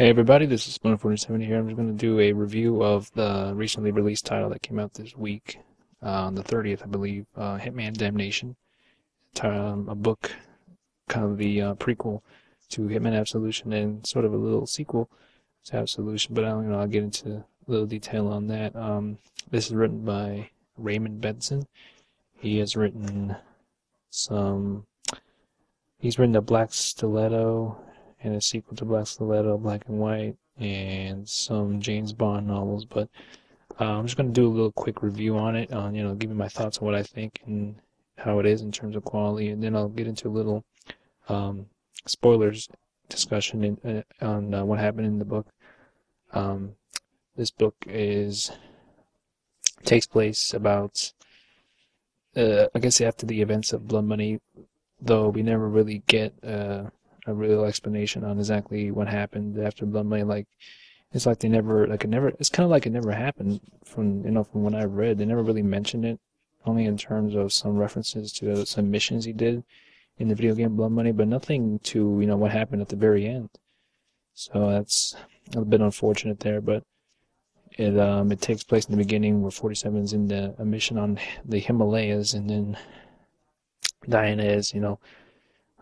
Hey everybody, this is Splinter47 here. I'm just going to do a review of the recently released title that came out this week, uh, on the 30th, I believe, uh, Hitman Damnation. Um, a book, kind of the uh, prequel to Hitman Absolution and sort of a little sequel to Absolution, but I don't you know, I'll get into a little detail on that. Um, this is written by Raymond Benson. He has written some, he's written The Black Stiletto, and a sequel to Black Stiletto, Black and White, and some James Bond novels. But uh, I'm just going to do a little quick review on it, on you know, give you my thoughts on what I think and how it is in terms of quality, and then I'll get into a little um, spoilers discussion in, uh, on uh, what happened in the book. Um, this book is takes place about, uh, I guess, after the events of Blood Money, though we never really get uh, a real explanation on exactly what happened after Blood Money. Like it's like they never like it never. It's kind of like it never happened from you know from when I read. They never really mentioned it, only in terms of some references to some missions he did in the video game Blood Money, but nothing to you know what happened at the very end. So that's a bit unfortunate there, but it um it takes place in the beginning where 47's in the a mission on the Himalayas, and then Diana is you know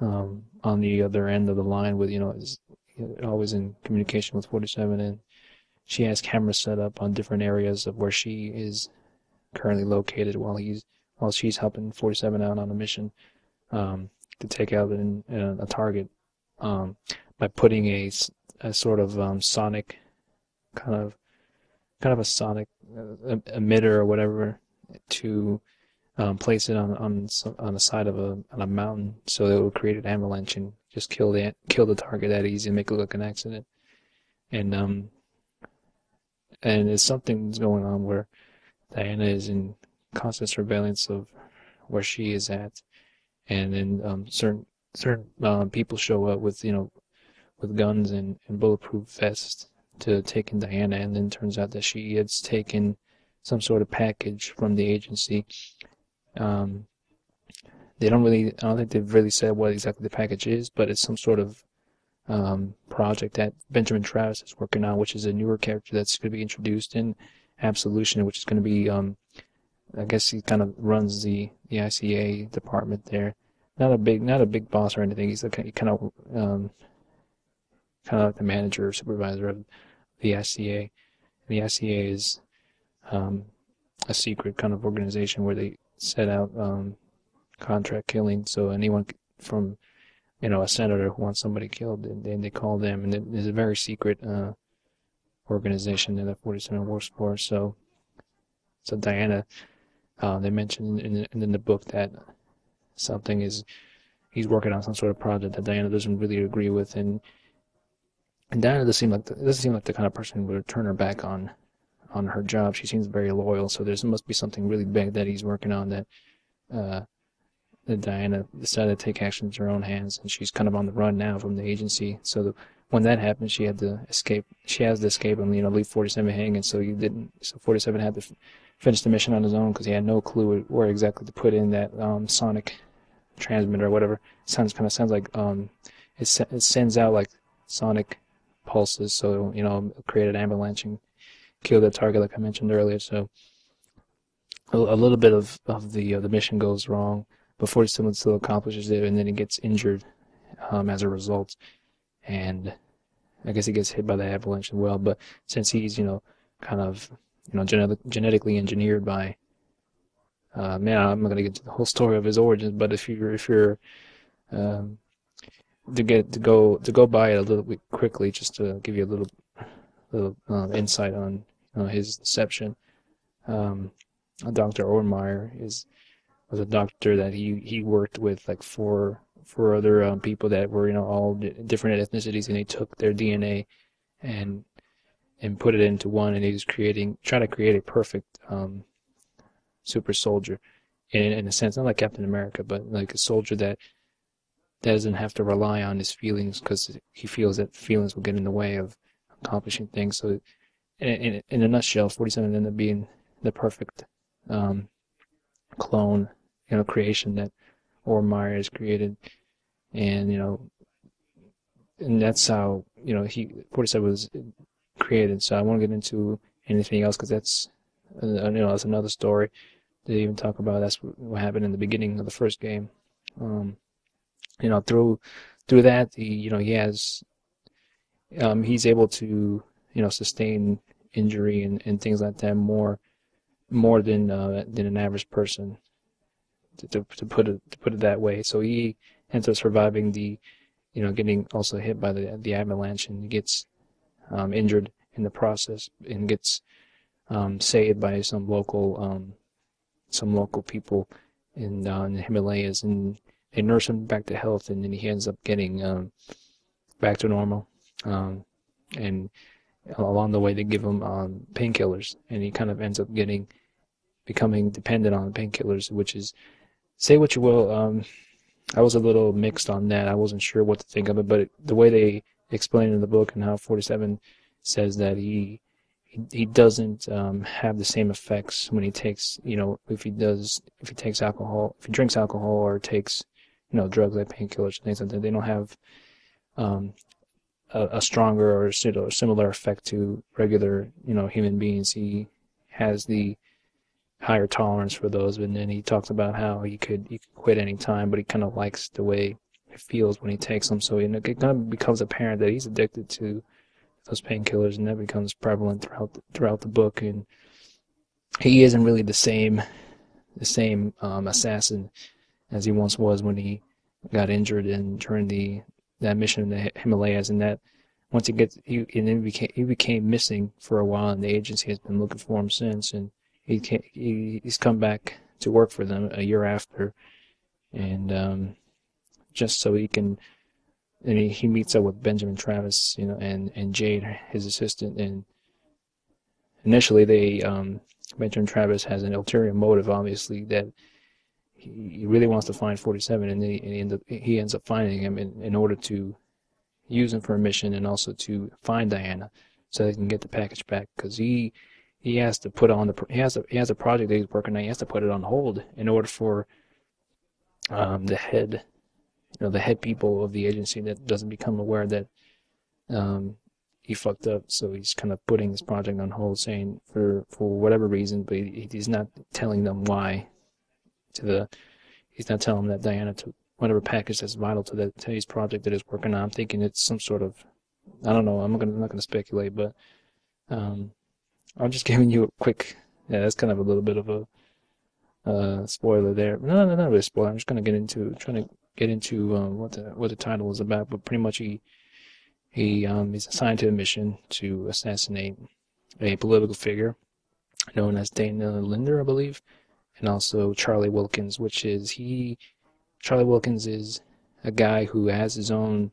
um, on the other end of the line with you know is always in communication with 47 and she has cameras set up on different areas of where she is currently located while he's while she's helping 47 out on a mission um, to take out an, a target um, by putting a, a sort of um, sonic kind of kind of a sonic uh, emitter or whatever to um, place it on on on the side of a on a mountain so it will create an avalanche and just kill the kill the target that easy and make it look like an accident. And um and it's something's going on where Diana is in constant surveillance of where she is at, and then um, certain certain uh, people show up with you know with guns and, and bulletproof vests to take in Diana, and then turns out that she has taken some sort of package from the agency um, they don't really, I don't think they've really said what exactly the package is, but it's some sort of um, project that Benjamin Travis is working on, which is a newer character that's going to be introduced in Absolution, which is going to be, um, I guess he kind of runs the, the ICA department there. Not a big, not a big boss or anything. He's kind of, um, kind of like the manager or supervisor of the ICA. The ICA is um, a secret kind of organization where they set out um, contract killing. So anyone from, you know, a senator who wants somebody killed, then they call them, and it's a very secret uh, organization that the 47 works for. So, so Diana, uh, they mentioned in, in, in the book that something is he's working on some sort of project that Diana doesn't really agree with, and and Diana doesn't seem like the, doesn't seem like the kind of person who would turn her back on on her job. She seems very loyal, so there must be something really big that he's working on that uh, that Diana decided to take action into her own hands, and she's kind of on the run now from the agency. So the, when that happened, she had to escape. She has to escape and you know leave 47 hanging. So you didn't. So 47 had to f- finish the mission on his own because he had no clue where exactly to put in that um, sonic transmitter or whatever. It sounds kind of sounds like um, it, it sends out like sonic pulses, so you know create an avalanche kill that target like I mentioned earlier. So a, little bit of, of the uh, the mission goes wrong before someone still accomplishes it, and then he gets injured um, as a result. And I guess he gets hit by the avalanche as well. But since he's you know kind of you know genetic, genetically engineered by uh, man, I'm not gonna get to the whole story of his origins, but if you're if you're um, to get to go to go by it a little bit quickly, just to give you a little little um, insight on uh, his deception. Um, Dr. Ort-Meyer is was a doctor that he he worked with like four four other um, people that were you know all different ethnicities, and he took their DNA and and put it into one, and he was creating trying to create a perfect um, super soldier in in a sense, not like Captain America, but like a soldier that doesn't have to rely on his feelings because he feels that feelings will get in the way of accomplishing things. So, in, in, in a nutshell, 47 ended up being the perfect um, clone, you know, creation that Ort-Meyer has created, and you know, and that's how you know, he 47 was created. So I won't get into anything else because that's, uh, you know, that's another story. They even talk about that's what happened in the beginning of the first game. Um, you know, through through that, he, you know, he has, um, he's able to, you know, sustain injury and, and things like that more, more than uh, than an average person. To, to, to put it to put it that way, so he ends up surviving the, you know, getting also hit by the the avalanche and gets um, injured in the process and gets um, saved by some local um, some local people in, uh, in the Himalayas and they nurse him back to health and then he ends up getting um, back to normal um, and along the way they give him um, painkillers and he kind of ends up getting becoming dependent on painkillers which is say what you will um, I was a little mixed on that. I wasn't sure what to think of it but the way they explain in the book and how 47 says that he he, he doesn't um, have the same effects when he takes you know if he does if he takes alcohol if he drinks alcohol or takes you know drugs like painkillers things like that. They don't have um, a, a, stronger or similar effect to regular you know human beings he has the higher tolerance for those and then he talks about how he could he could quit any time but he kind of likes the way it feels when he takes them so you know, it kind of becomes apparent that he's addicted to those painkillers, and that becomes prevalent throughout the, throughout the book. And he isn't really the same the same um, assassin as he once was when he got injured and during the that mission in the Himalayas. And that once he gets he and then became he became missing for a while, and the agency has been looking for him since. And he, he he's come back to work for them a year after, and um, just so he can and he, he meets up with Benjamin Travis, you know, and and Jade, his assistant, and initially they um, Benjamin Travis has an ulterior motive, obviously that he, really wants to find 47, and, he, and he, ends up, he ends up finding him in, in order to use him for a mission and also to find Diana so they can get the package back because he he has to put on the he has a he has a project that he's working on he has to put it on hold in order for um, the head you know the head people of the agency that doesn't become aware that um, he fucked up. So he's kind of putting his project on hold, saying for for whatever reason, but he, he's not telling them why. To the he's not telling that Diana took whatever package that's vital to the to his project that he's working on. I'm thinking it's some sort of I don't know. I'm gonna I'm not gonna speculate, but um, I'm just giving you a quick. Yeah, that's kind of a little bit of a uh, spoiler there. No, no, not really a spoiler. I'm just gonna get into trying to get into um, what the what the title is about, but pretty much he he um, he's assigned to a mission to assassinate a political figure known as Dana Linder, I believe, and also Charlie Wilkins, which is he. Charlie Wilkins is a guy who has his own,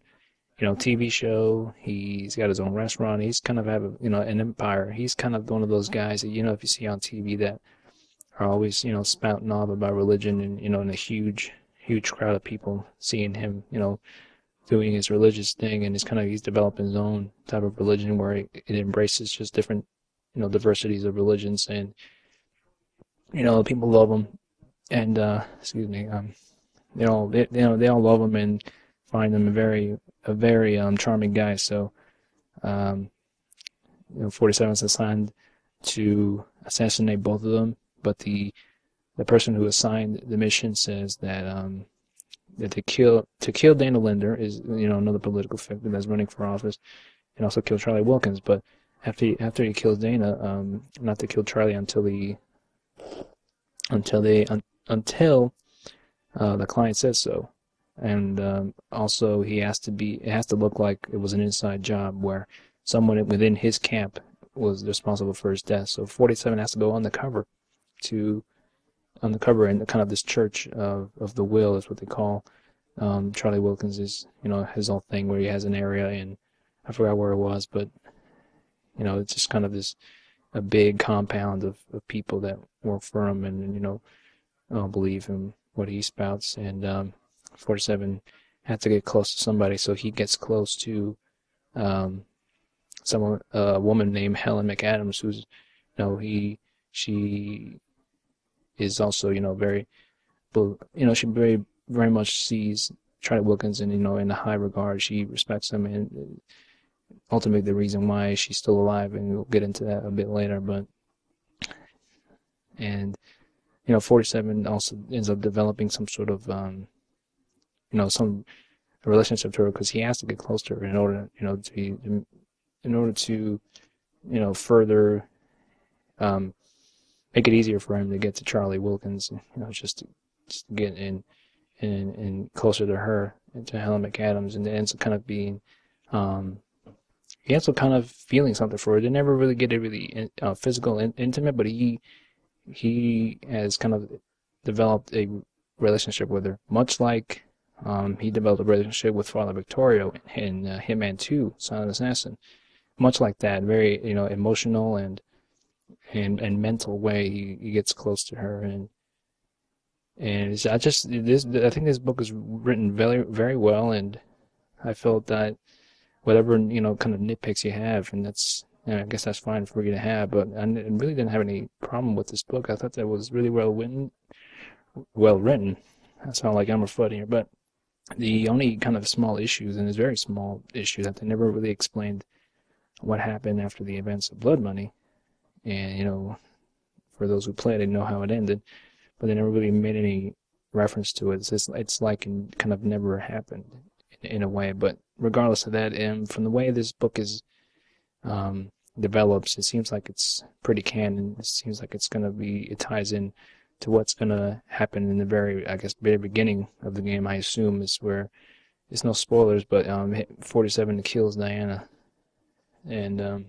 you know, TV show. He's got his own restaurant. He's kind of have a, you know, an empire. He's kind of one of those guys that you know if you see on TV that are always, you know, spouting off about religion and you know in a huge huge crowd of people seeing him, you know, doing his religious thing, and he's kind of he's developing his own type of religion where it, it embraces just different, you know, diversities of religions, and you know, people love him, and uh, excuse me, um, they all they, you know they all love him and find him a very a very um charming guy. So, um, you know, 47 is assigned to assassinate both of them, but the the person who assigned the mission says that um, that to kill to kill Dana Linder is you know another political figure that's running for office, and also kill Charlie Wilkins. But after he, after he kills Dana, um, not to kill Charlie until he until they un, until uh, the client says so, and um, also he has to be it has to look like it was an inside job where someone within his camp was responsible for his death. So 47 has to go on the cover to on the cover and kind of this church of of the will is what they call um, Charlie Wilkins is you know his whole thing where he has an area and I forgot where it was but you know it's just kind of this a big compound of, of people that work for him and, you know uh, believe in what he spouts and um, 47 had to get close to somebody so he gets close to um, someone a woman named Helen McAdams who's you know he she is also you know very, you know she very very much sees Charlie Wilkins and you know in a high regard. She respects him and ultimately the reason why she's still alive, and we'll get into that a bit later. But and you know, 47 also ends up developing some sort of um, you know some relationship to her because he has to get close to her in order you know to be in order to you know further um, make it easier for him to get to Charlie Wilkins. You know, just to, just to get in and and closer to her and to Helen McAdams, and it ends up kind of being um, he up kind of feeling something for her. They never really get it really uh, physical and intimate, but he he has kind of developed a relationship with her, much like um, he developed a relationship with Father Vittorio in uh, Hitman 2, Silent Assassin. Much like that, very you know emotional and and and mental way. He, he gets close to her and and I just this I think this book is written very very well, and I felt that whatever you know kind of nitpicks you have, and that's know, I guess that's fine for you to have. But I really didn't have any problem with this book. I thought that was really well written. Well written. I sound like I'm a foot here, but the only kind of small issues, and it's very small issue that they never really explained what happened after the events of Blood Money, and you know, for those who played, they know how it ended, but they never really made any reference to it. It's just, it's like it kind of never happened in a way. But regardless of that, and from the way this book is um, develops, it seems like it's pretty canon. It seems like it's gonna be. It ties in to what's gonna happen in the very, I guess, very beginning of the game. I assume is where it's no spoilers, but um, 47 kills Diana, and um,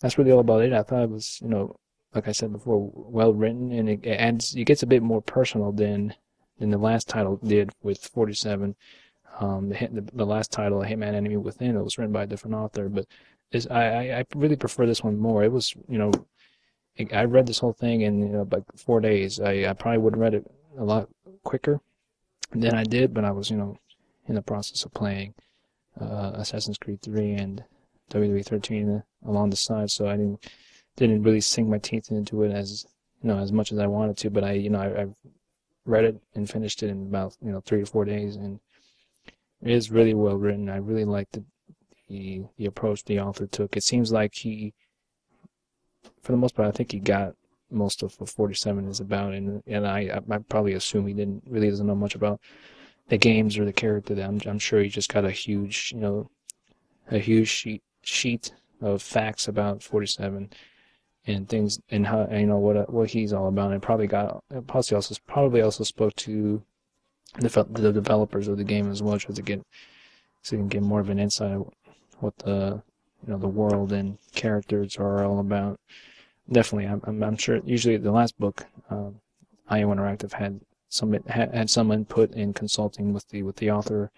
that's really all about it. I thought it was, you know, like I said before, well written, and it adds. It gets a bit more personal than than the last title did with 47. Um, the, the last title, Hitman Enemy Within, it was written by a different author, but is I, I really prefer this one more. It was, you know, I read this whole thing in you know, about four days. I, I probably would have read it a lot quicker than I did, but I was, you know, in the process of playing uh, Assassin's Creed 3 and WWE 13 along the side, so I didn't didn't really sink my teeth into it as you know as much as I wanted to. But I, you know, I, I read it and finished it in about you know three or four days, and is really well written. I really like the, the the approach the author took. It seems like he, for the most part, I think he got most of what 47 is about, and and I I probably assume he didn't really doesn't know much about the games or the character. That I'm I'm sure he just got a huge you know a huge sheet sheet of facts about 47 and things and how you know what what he's all about. And probably got possibly also probably also spoke to the, the developers of the game as well, just to get so you can get more of an insight of what the you know the world and characters are all about. Definitely, I'm, I'm, I'm sure. Usually, the last book, um, IO Interactive had some had, had some input in consulting with the with the author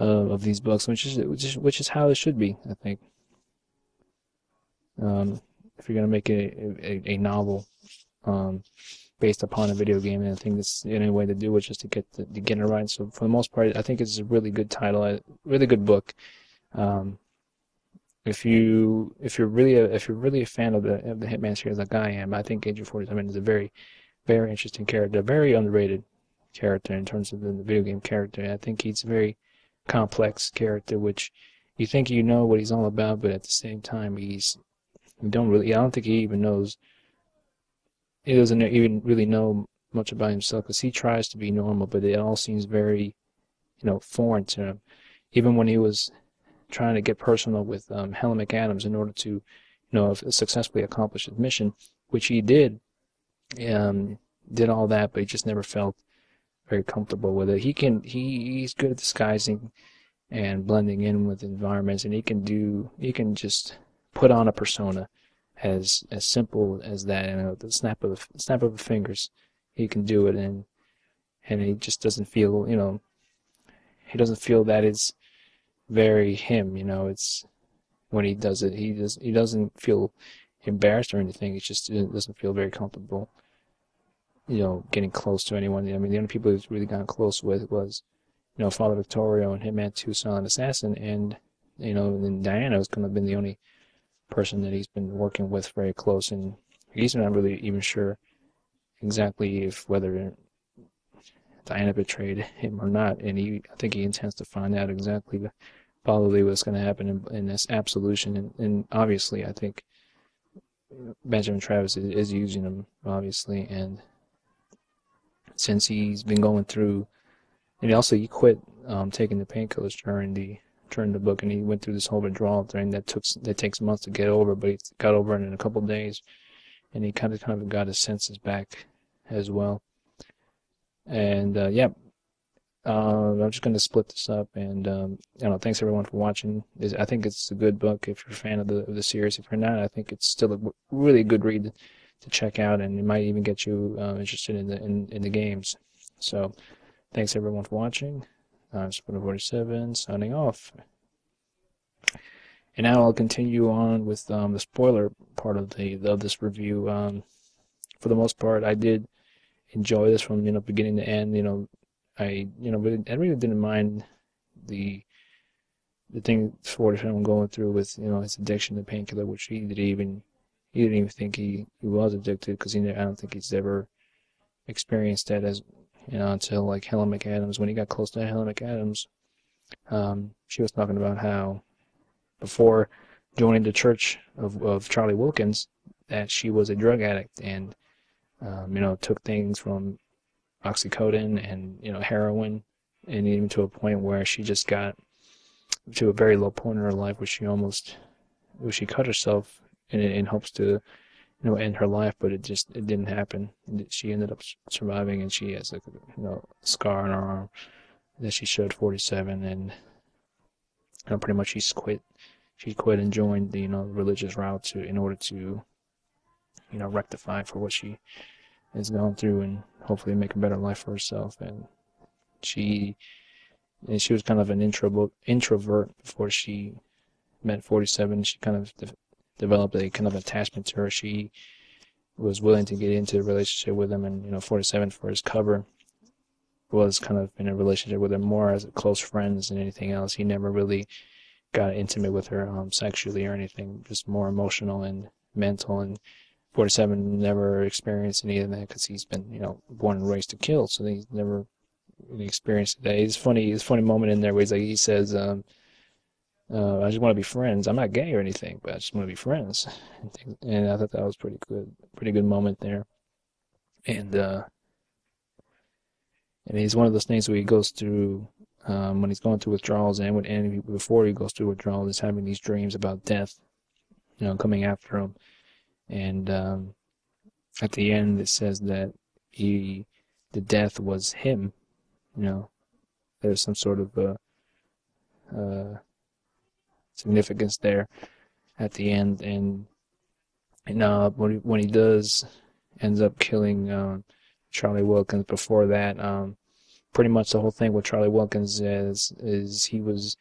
uh, of these books, which is which is which is how it should be, I think. Um, if you're gonna make a a, a novel, um, based upon a video game, and I think that's the only way to do it, just to get the, it right. So for the most part, I think it's a really good title, a really good book. Um, if you if you're really a, if you're really a fan of the of the Hitman series like I am, I think Agent 47 is a very very interesting character, a very underrated character in terms of the, the video game character. I think he's a very complex character, which you think you know what he's all about, but at the same time, he's you don't really. I don't think he even knows he doesn't even really know much about himself because he tries to be normal, but it all seems very, you know, foreign to him. Even when he was trying to get personal with um, Helen McAdams in order to, you know, successfully accomplish his mission, which he did, um, did all that, but he just never felt very comfortable with it. He can, he, he's good at disguising and blending in with environments, and he can do, he can just put on a persona as as simple as that. You know, the snap of snap of the fingers, he can do it, and and he just doesn't feel, you know, he doesn't feel that it's very him. You know, it's when he does it, he does he doesn't feel embarrassed or anything. He just doesn't feel very comfortable. You know, getting close to anyone. I mean, the only people he's really gotten close with was, you know, Father Vittorio and Hitman 2 Silent Assassin, and you know, and Diana was kind of been the only person that he's been working with very close, and he's not really even sure exactly if whether Diana betrayed him or not, and he I think he intends to find out exactly probably what's going to happen in, in, this absolution. And, and, obviously, I think Benjamin Travis is, is, using him, obviously. And since he's been going through, and also he quit um, taking the painkillers during the during the book, and he went through this whole withdrawal thing that took that takes months to get over, but he got over it in a couple days, and he kind of kind of got his senses back as well. And uh, yeah, uh, I'm just going to split this up, and um, you know, thanks everyone for watching. I think it's a good book if you're a fan of the of the series. If you're not, I think it's still a really good read to check out, and it might even get you uh, interested in the in, in the games. So, thanks everyone for watching. I'm Splinter47 signing off. And now I'll continue on with um, the spoiler part of the of this review. Um, for the most part, I did enjoy this from you know beginning to end. You know, I you know really, I really didn't mind the the thing Ford I'm going through with you know his addiction to painkiller, which he didn't even he didn't even think he, he was addicted because he I don't think he's ever experienced that as you know until like Helen McAdams when he got close to Helen McAdams. Um, she was talking about how before joining the church of, of Charlie Wilkins that she was a drug addict and um, you know took things from oxycodone and you know heroin, and even to a point where she just got to a very low point in her life where she almost where she cut herself in, in hopes to you know end her life, but it just it didn't happen. She ended up surviving, and she has a you know scar on her arm that she showed 47, and you know, pretty much she's quit. She quit and joined the you know religious route to in order to you know rectify for what she has gone through and hopefully make a better life for herself. And she, and she was kind of an intro, introvert before she met 47. She kind of developed a kind of attachment to her. She was willing to get into a relationship with him, and you know, 47 for his cover was kind of in a relationship with her more as close friends than anything else. He never really got intimate with her um, sexually or anything, just more emotional and mental and 47 never experienced any of that because he's been, you know, born and raised to kill, so he's never really experienced that. It's funny, it's a funny moment in there where he's like, he says, um, uh, I just want to be friends. I'm not gay or anything, but I just want to be friends. And, and I thought that was pretty good, pretty good moment there. And, uh, and he's one of those things where he goes through, um, when he's going through withdrawals and when, and before he goes through withdrawals, he's having these dreams about death, you know, coming after him and um, at the end it says that he, the death was him. You know, there's some sort of uh, uh, significance there at the end, and and uh, when he, when he does ends up killing um, Charlie Wilkins. Before that, um, pretty much the whole thing with Charlie Wilkins is is he was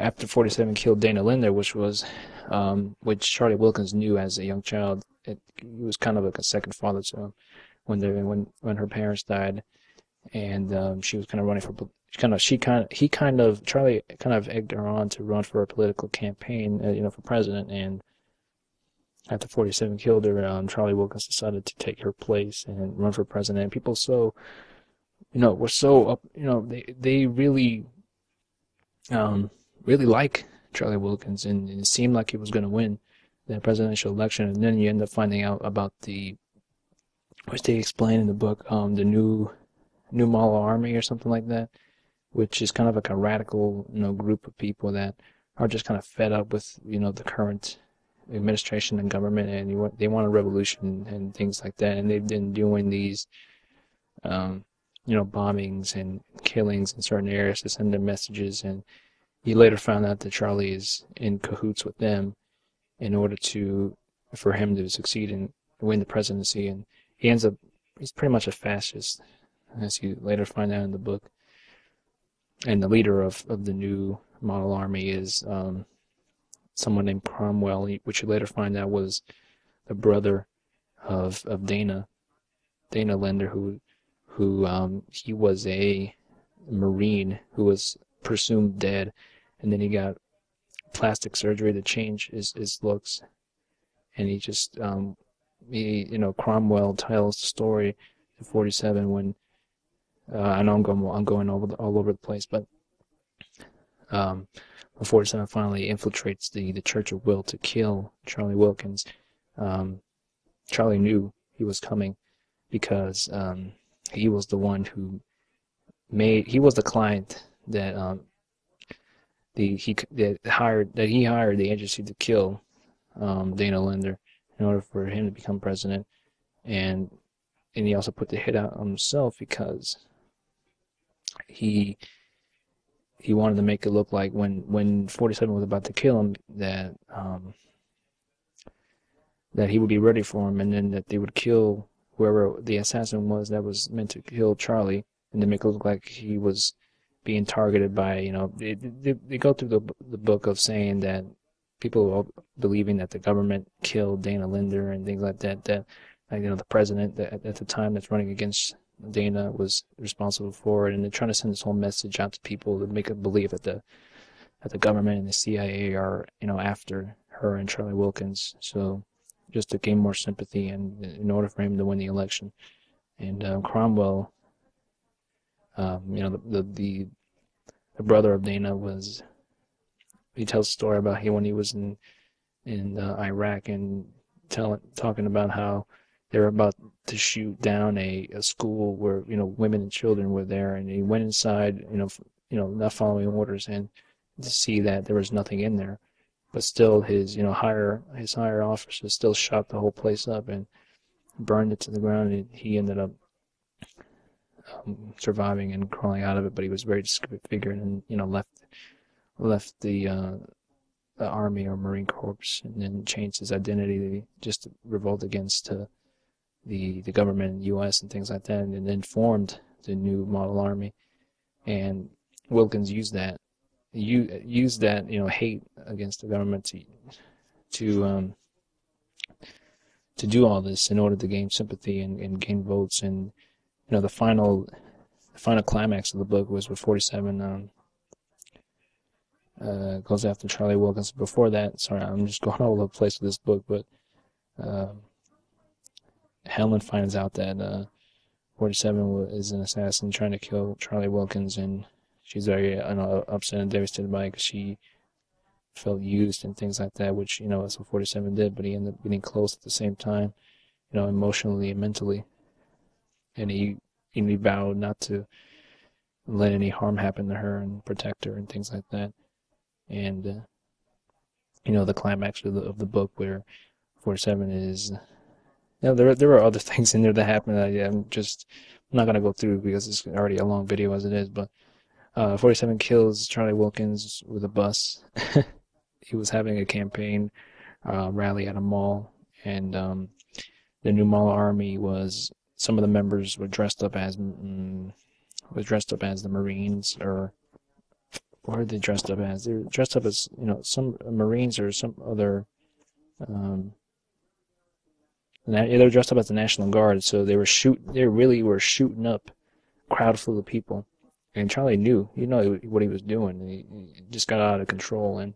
after 47 killed Dana Linder, which was, um, which Charlie Wilkins knew as a young child. It, he was kind of like a second father to him when they when when her parents died, and um, she was kind of running for kind of she kind of he kind of Charlie kind of egged her on to run for a political campaign, uh, you know, for president. And after 47 killed her, um, Charlie Wilkins decided to take her place and run for president. And people so, you know, were so up, you know, they they really. Um, really like Charlie Wilkins, and it seemed like he was going to win the presidential election. And then you end up finding out about the, which they explain in the book, um, the new, new model army or something like that, which is kind of like a radical, you know, group of people that are just kind of fed up with, you know, the current administration and government, and you want, they want a revolution and things like that. And they've been doing these, um, you know, bombings and killings in certain areas to send their messages. And he later found out that Charlie is in cahoots with them in order to for him to succeed and win the presidency. And he ends up he's pretty much a fascist as you later find out in the book and the leader of, of the new model army is um, someone named Cromwell which you later find out was the brother of of Dana Dana Linder who who um, he was a marine who was presumed dead and then he got plastic surgery to change his, his looks. And he just, um, he, you know, Cromwell tells the story to 47 when, uh, I know I'm going, I'm going all over the, all over the place, but, Um, 47 finally infiltrates the, the Church of Will to kill Charlie Wilkins. Um, Charlie knew he was coming because um, he was the one who made he was the client that um, the he that hired that he hired the agency to kill um, Dana Linder in order for him to become president, and and he also put the hit out on himself because he he wanted to make it look like when when 47 was about to kill him that um, that he would be ready for him, and then that they would kill whoever the assassin was that was meant to kill Charlie, and to make it look like he was being targeted by you know they, they, they go through the the book of saying that people believing that the government killed Dana Linder and things like that that like, you know the president that at the time that's running against Dana was responsible for it, and they're trying to send this whole message out to people to make them believe that the that the government and the CIA are you know after her and Charlie Wilkins. So just to gain more sympathy and in order for him to win the election. And um, Cromwell, um, you know, the, the, the the brother of Dana was. He tells a story about he when he was in in uh, Iraq and telling talking about how they were about to shoot down a, a school where you know women and children were there, and he went inside, you know, you know, not following orders, and to see that there was nothing in there. But still his you know higher his higher officers still shot the whole place up and burned it to the ground and he ended up um, surviving and crawling out of it but he was very disfigured and you know left left the uh, the army or marine corps and then changed his identity just to revolt against uh, the the government in the US and things like that and then formed the new model army and Wilkins used that you use that you know hate against the government to to um, to do all this in order to gain sympathy and, and gain votes and you know the final the final climax of the book was with 47 um, uh, goes after Charlie Wilkins. Before that, sorry, I'm just going all over the place with this book, but uh, Helen finds out that uh, 47 is an assassin trying to kill Charlie Wilkins, and she's very know, upset and devastated by it because she felt used and things like that, which, you know, that's what 47 did, but he ended up getting close at the same time, you know, emotionally and mentally. And he, he vowed not to let any harm happen to her and protect her and things like that. And, uh, you know, the climax of the, of the book where 47 is, you there, there are other things in there that happen that I'm just, I'm not going to go through because it's already a long video as it is, but uh, 47 kills Charlie Wilkins with a bus. he was having a campaign uh, rally at a mall, and um, the New Model Army was some of the members were dressed up as mm, was dressed up as the Marines or what are they dressed up as? They're dressed up as you know some Marines or some other. Um, they were dressed up as the National Guard, so they were shoot. They really were shooting up crowd full of people and Charlie knew, you know what he was doing. He, he, just got out of control, and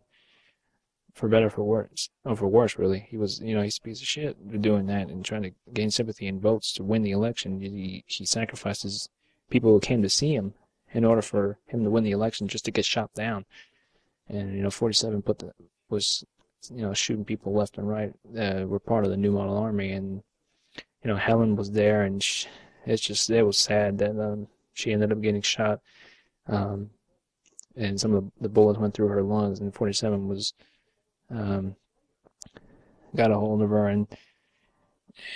for better for worse, or for worse, really, he was, you know, he's a piece of shit for doing that and trying to gain sympathy and votes to win the election. He he sacrifices people who came to see him in order for him to win the election, just to get shot down. And you know, 47 put the was, you know, shooting people left and right. Uh, were part of the New Model Army, and you know, Helen was there, and she, it's just it was sad that. Um, she ended up getting shot, um, and some of the, bullets went through her lungs. And 47 was um, got a hold of her, and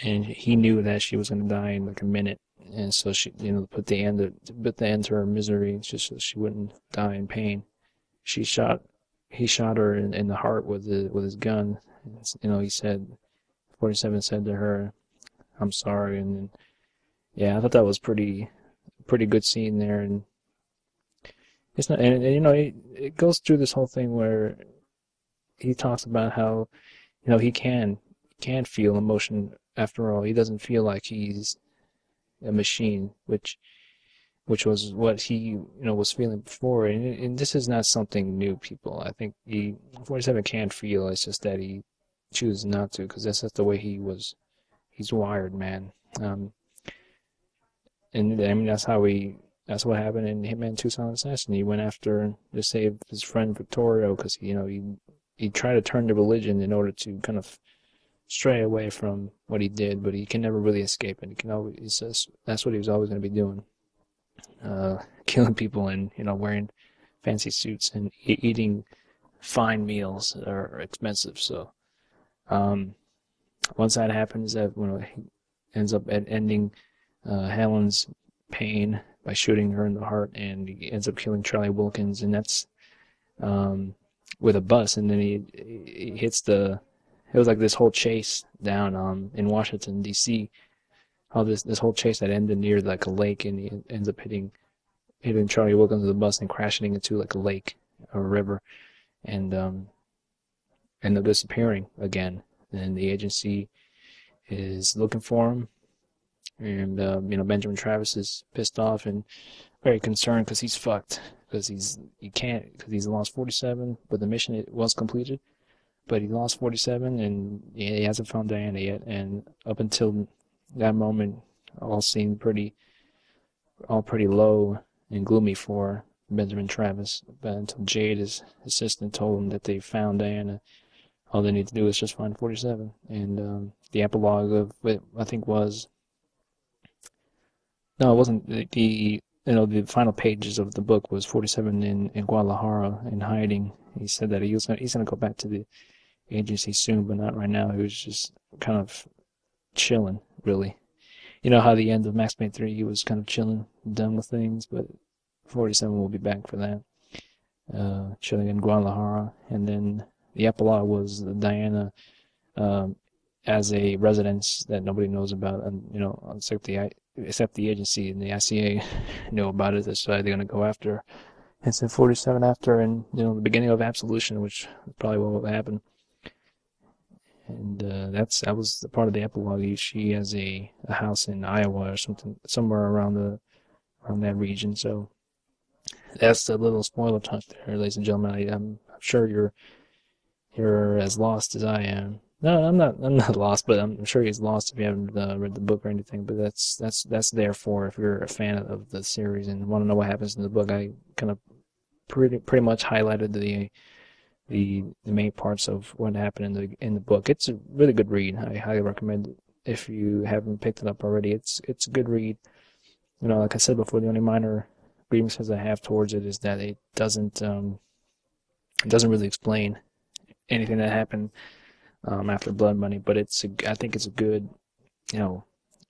and he knew that she was going to die in like a minute, and so she, you know, put the end to, put the end to her misery, just so she wouldn't die in pain. She shot, he shot her in, in the heart with with his gun. You know, he said, 47 said to her, "I'm sorry," and then, yeah, I thought that was pretty pretty good scene there, and it's not, and, and you know, it, it goes through this whole thing where he talks about how, you know, he can can feel emotion after all. He doesn't feel like he's a machine, which which was what he you know was feeling before and, and this is not something new people i think he 47 can feel it's just that he chooses not to because that's just the way he was he's wired man um, and I mean that's how we that's what happened in Hitman 2 Silent Assassin. He went after to save his friend Vittorio because you know he he tried to turn to religion in order to kind of stray away from what he did, but he can never really escape it. He can always he says that's what he was always going to be doing, uh, killing people and you know wearing fancy suits and e- eating fine meals that are expensive. So um, once that happens, that ends up ending uh, Helen's pain by shooting her in the heart, and he ends up killing Charlie Wilkins, and that's um, with a bus, and then he, he hits the. It was like this whole chase down um, in Washington D.C. How this this whole chase that ended near like a lake, and he ends up hitting hitting Charlie Wilkins with the bus and crashing into like a lake or a river, and um, end up disappearing again. And the agency is looking for him, and uh, you know Benjamin Travis is pissed off and very concerned because he's fucked because he's he can't because he's lost 47, but the mission it was completed, but he lost 47 and he hasn't found Diana yet. And up until that moment, all seemed pretty, all pretty low and gloomy for Benjamin Travis. But until Jade, his assistant, told him that they found Diana, all they need to do is just find 47. And um, the epilogue of it, I think, was no, it wasn't the, the you know the final pages of the book was 47 in, in Guadalajara in hiding. He said that he was gonna, he's going to go back to the agency soon, but not right now. He was just kind of chilling, really. You know how the end of Max Payne 3 he was kind of chilling, done with things, but 47 will be back for that. Uh, chilling in Guadalajara, and then the epilogue was Diana um, as a residence that nobody knows about, and you know, except the except the agency and the ICA know about it. That's why they're going to go after Incident 47 after, and you know, the beginning of Absolution, which is probably what will happen. And uh, that's that was the part of the epilogue. She has a, a house in Iowa or something, somewhere around the around that region. So that's the little spoiler touch there, ladies and gentlemen. I, I'm sure you're you're as lost as I am no, I'm not. I'm not lost, but I'm sure he's lost if you haven't uh, read the book or anything. But that's that's that's there for if you're a fan of the series and want to know what happens in the book. I kind of pretty pretty much highlighted the the the main parts of what happened in the in the book. It's a really good read. I highly recommend it if you haven't picked it up already. It's it's a good read. You know, like I said before, the only minor grievances I have towards it is that it doesn't um it doesn't really explain anything that happened um, after Blood Money, but it's a, I think it's a good, you know,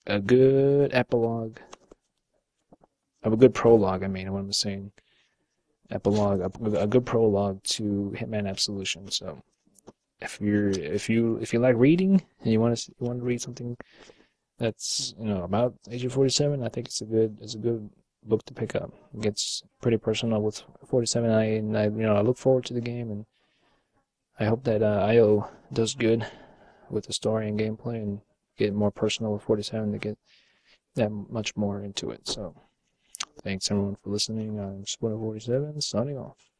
a good epilogue of a good prologue. I mean, what I'm saying, epilogue, a, a good prologue to Hitman Absolution. So, if you're if you if you like reading and you want to you want to read something that's you know about Agent 47, I think it's a good it's a good book to pick up. It gets pretty personal with 47. I and I you know I look forward to the game and I hope that uh, IO does good with the story and gameplay and get more personal with 47 to get that much more into it. So, thanks everyone for listening. I'm Splinter 47 signing off.